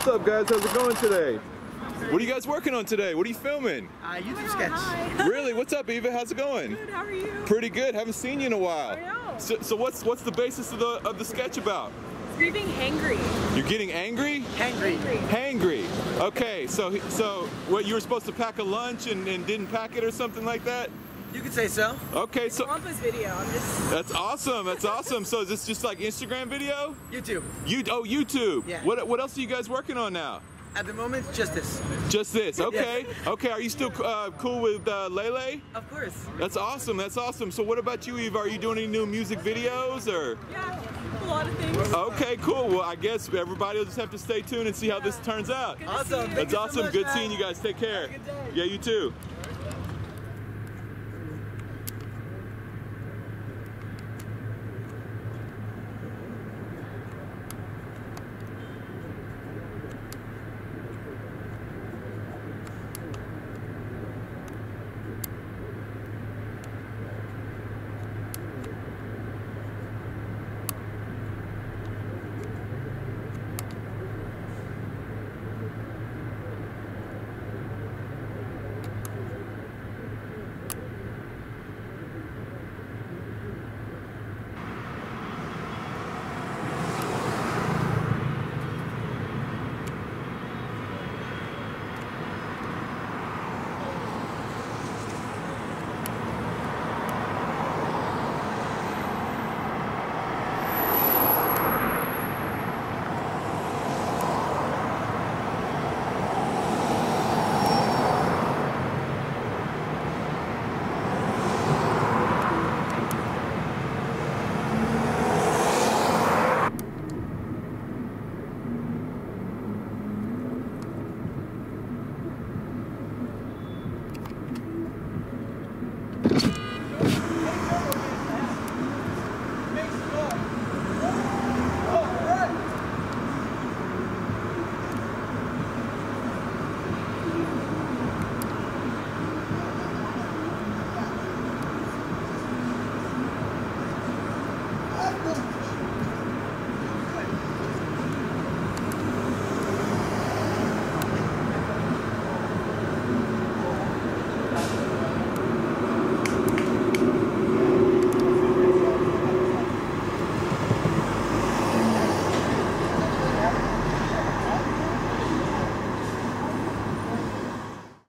up, guys? How's it going today? What are you guys working on today? What are you filming? Uh, YouTube sketch. really? What's up, Eva? How's it going? Good, how are you? Pretty good. Haven't seen you in a while. I know. So, so what's what's the basis of the of the sketch about? You're being angry. You're getting angry? Hangry. Hangry. Okay, so so what you were supposed to pack a lunch and, and didn't pack it or something like that? You could say so. Okay, so Juanpa's video. I'm just. that's awesome. That's awesome. So is this just like Instagram video? YouTube. You oh YouTube. Yeah. What what else are you guys working on now? At the moment, just this. Just this. Okay. Okay. Are you still uh, cool with uh, Lele? Of course. That's awesome. That's awesome. So what about you, Eva? Are you doing any new music videos or? Yeah, a lot of things. Okay, cool. Well, I guess everybody will just have to stay tuned and see how this turns out. Good to Awesome. see you. Thank That's you so awesome. much, Good man. seeing you guys. Take care. Have a good day. Yeah, you too.